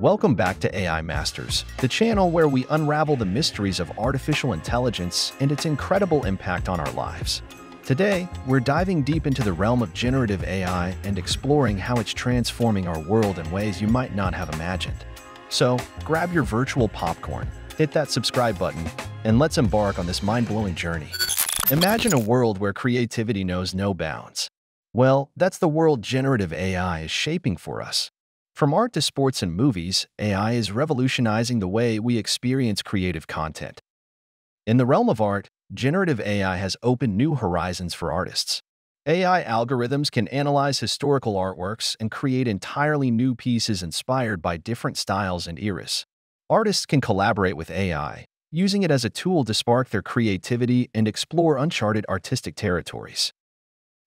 Welcome back to AI Masters, the channel where we unravel the mysteries of artificial intelligence and its incredible impact on our lives. Today, we're diving deep into the realm of generative AI and exploring how it's transforming our world in ways you might not have imagined. So, grab your virtual popcorn, hit that subscribe button, and let's embark on this mind-blowing journey. Imagine a world where creativity knows no bounds. Well, that's the world generative AI is shaping for us. From art to sports and movies, AI is revolutionizing the way we experience creative content. In the realm of art, generative AI has opened new horizons for artists. AI algorithms can analyze historical artworks and create entirely new pieces inspired by different styles and eras. Artists can collaborate with AI, using it as a tool to spark their creativity and explore uncharted artistic territories.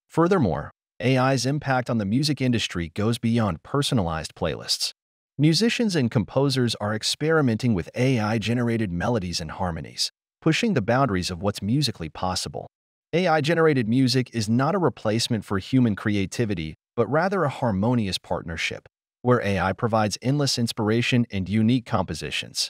Furthermore, AI's impact on the music industry goes beyond personalized playlists. Musicians and composers are experimenting with AI-generated melodies and harmonies, pushing the boundaries of what's musically possible. AI-generated music is not a replacement for human creativity, but rather a harmonious partnership, where AI provides endless inspiration and unique compositions.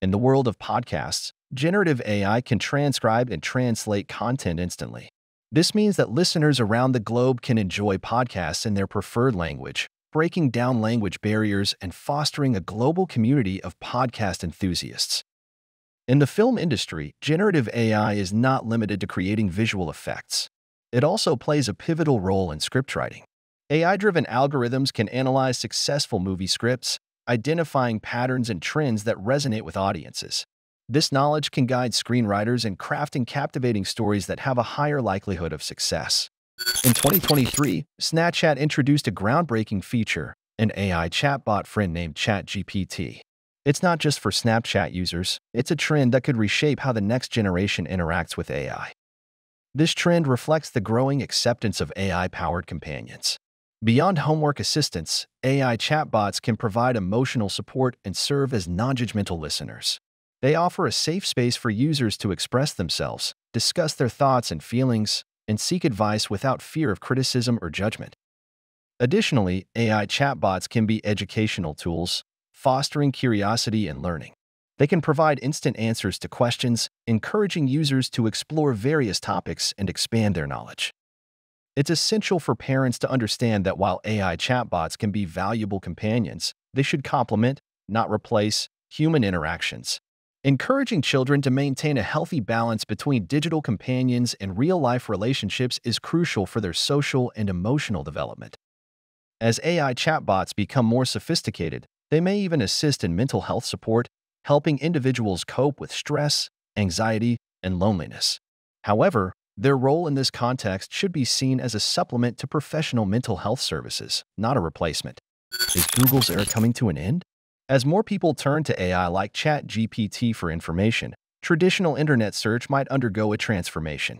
In the world of podcasts, generative AI can transcribe and translate content instantly. This means that listeners around the globe can enjoy podcasts in their preferred language, breaking down language barriers and fostering a global community of podcast enthusiasts. In the film industry, generative AI is not limited to creating visual effects. It also plays a pivotal role in scriptwriting. AI-driven algorithms can analyze successful movie scripts, identifying patterns and trends that resonate with audiences. This knowledge can guide screenwriters in crafting captivating stories that have a higher likelihood of success. In 2023, Snapchat introduced a groundbreaking feature, an AI chatbot friend named ChatGPT. It's not just for Snapchat users, it's a trend that could reshape how the next generation interacts with AI. This trend reflects the growing acceptance of AI-powered companions. Beyond homework assistance, AI chatbots can provide emotional support and serve as non-judgmental listeners. They offer a safe space for users to express themselves, discuss their thoughts and feelings, and seek advice without fear of criticism or judgment. Additionally, AI chatbots can be educational tools, fostering curiosity and learning. They can provide instant answers to questions, encouraging users to explore various topics and expand their knowledge. It's essential for parents to understand that while AI chatbots can be valuable companions, they should complement, not replace, human interactions. Encouraging children to maintain a healthy balance between digital companions and real-life relationships is crucial for their social and emotional development. As AI chatbots become more sophisticated, they may even assist in mental health support, helping individuals cope with stress, anxiety, and loneliness. However, their role in this context should be seen as a supplement to professional mental health services, not a replacement. Is Google's era coming to an end? As more people turn to AI like ChatGPT for information, traditional internet search might undergo a transformation.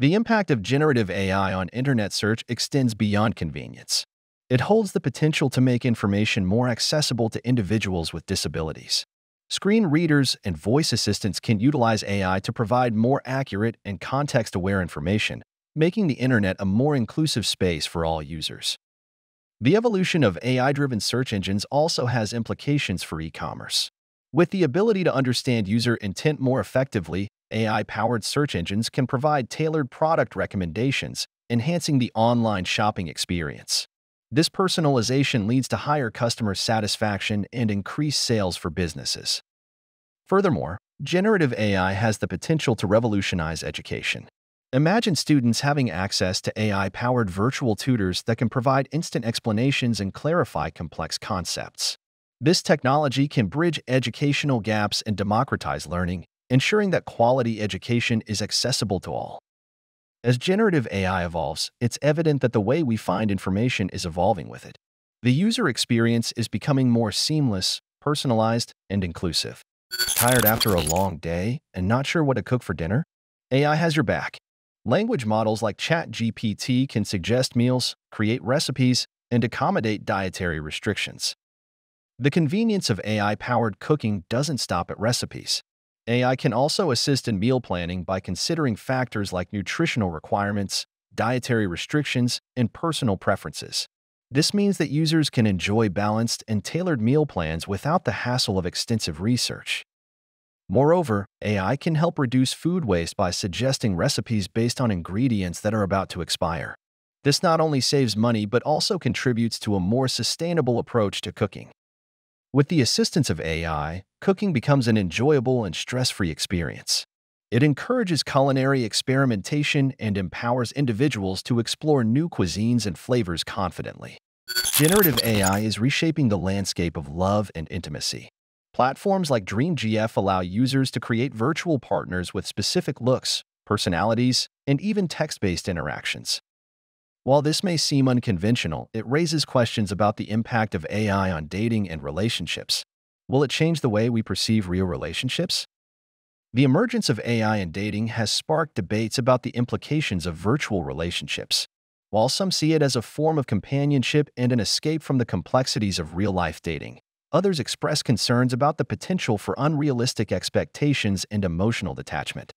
The impact of generative AI on internet search extends beyond convenience. It holds the potential to make information more accessible to individuals with disabilities. Screen readers and voice assistants can utilize AI to provide more accurate and context-aware information, making the internet a more inclusive space for all users. The evolution of AI-driven search engines also has implications for e-commerce. With the ability to understand user intent more effectively, AI-powered search engines can provide tailored product recommendations, enhancing the online shopping experience. This personalization leads to higher customer satisfaction and increased sales for businesses. Furthermore, generative AI has the potential to revolutionize education. Imagine students having access to AI-powered virtual tutors that can provide instant explanations and clarify complex concepts. This technology can bridge educational gaps and democratize learning, ensuring that quality education is accessible to all. As generative AI evolves, it's evident that the way we find information is evolving with it. The user experience is becoming more seamless, personalized, and inclusive. Tired after a long day and not sure what to cook for dinner? AI has your back. Language models like ChatGPT can suggest meals, create recipes, and accommodate dietary restrictions. The convenience of AI-powered cooking doesn't stop at recipes. AI can also assist in meal planning by considering factors like nutritional requirements, dietary restrictions, and personal preferences. This means that users can enjoy balanced and tailored meal plans without the hassle of extensive research. Moreover, AI can help reduce food waste by suggesting recipes based on ingredients that are about to expire. This not only saves money but also contributes to a more sustainable approach to cooking. With the assistance of AI, cooking becomes an enjoyable and stress-free experience. It encourages culinary experimentation and empowers individuals to explore new cuisines and flavors confidently. Generative AI is reshaping the landscape of love and intimacy. Platforms like DreamGF allow users to create virtual partners with specific looks, personalities, and even text-based interactions. While this may seem unconventional, it raises questions about the impact of AI on dating and relationships. Will it change the way we perceive real relationships? The emergence of AI in dating has sparked debates about the implications of virtual relationships. While some see it as a form of companionship and an escape from the complexities of real-life dating, others express concerns about the potential for unrealistic expectations and emotional detachment.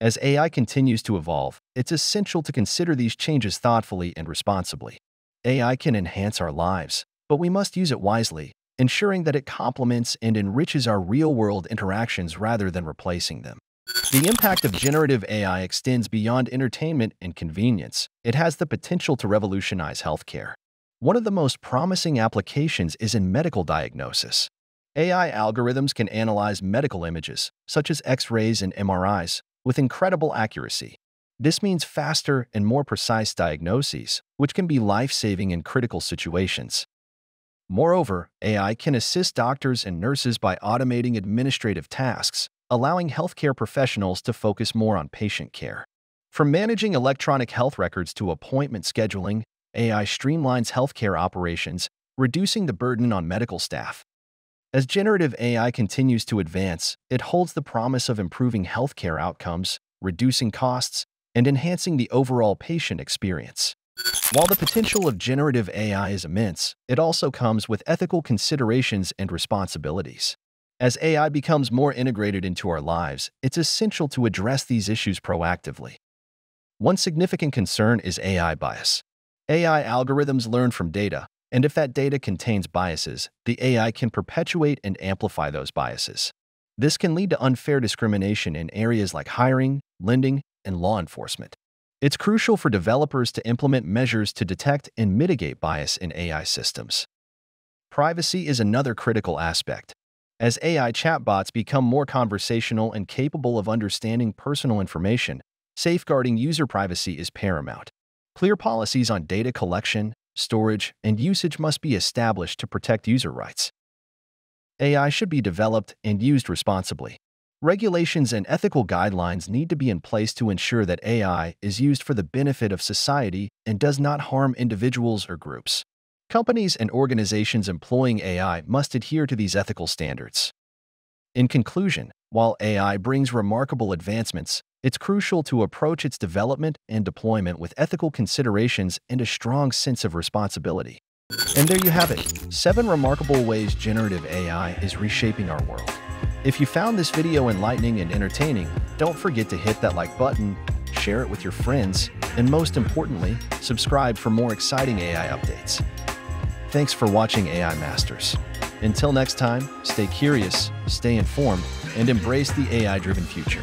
As AI continues to evolve, it's essential to consider these changes thoughtfully and responsibly. AI can enhance our lives, but we must use it wisely, ensuring that it complements and enriches our real-world interactions rather than replacing them. The impact of generative AI extends beyond entertainment and convenience. It has the potential to revolutionize healthcare. One of the most promising applications is in medical diagnosis. AI algorithms can analyze medical images, such as X-rays and MRIs, with incredible accuracy. This means faster and more precise diagnoses, which can be life-saving in critical situations. Moreover, AI can assist doctors and nurses by automating administrative tasks, allowing healthcare professionals to focus more on patient care. From managing electronic health records to appointment scheduling, AI streamlines healthcare operations, reducing the burden on medical staff. As generative AI continues to advance, it holds the promise of improving healthcare outcomes, reducing costs, and enhancing the overall patient experience. While the potential of generative AI is immense, it also comes with ethical considerations and responsibilities. As AI becomes more integrated into our lives, it's essential to address these issues proactively. One significant concern is AI bias. AI algorithms learn from data, and if that data contains biases, the AI can perpetuate and amplify those biases. This can lead to unfair discrimination in areas like hiring, lending, and law enforcement. It's crucial for developers to implement measures to detect and mitigate bias in AI systems. Privacy is another critical aspect. As AI chatbots become more conversational and capable of understanding personal information, safeguarding user privacy is paramount. Clear policies on data collection, storage, and usage must be established to protect user rights. AI should be developed and used responsibly. Regulations and ethical guidelines need to be in place to ensure that AI is used for the benefit of society and does not harm individuals or groups. Companies and organizations employing AI must adhere to these ethical standards. In conclusion, while AI brings remarkable advancements, it's crucial to approach its development and deployment with ethical considerations and a strong sense of responsibility. And there you have it, 7 remarkable ways generative AI is reshaping our world. If you found this video enlightening and entertaining, don't forget to hit that like button, share it with your friends, and most importantly, subscribe for more exciting AI updates. Thanks for watching AI Masters. Until next time, stay curious, stay informed, and embrace the AI-driven future.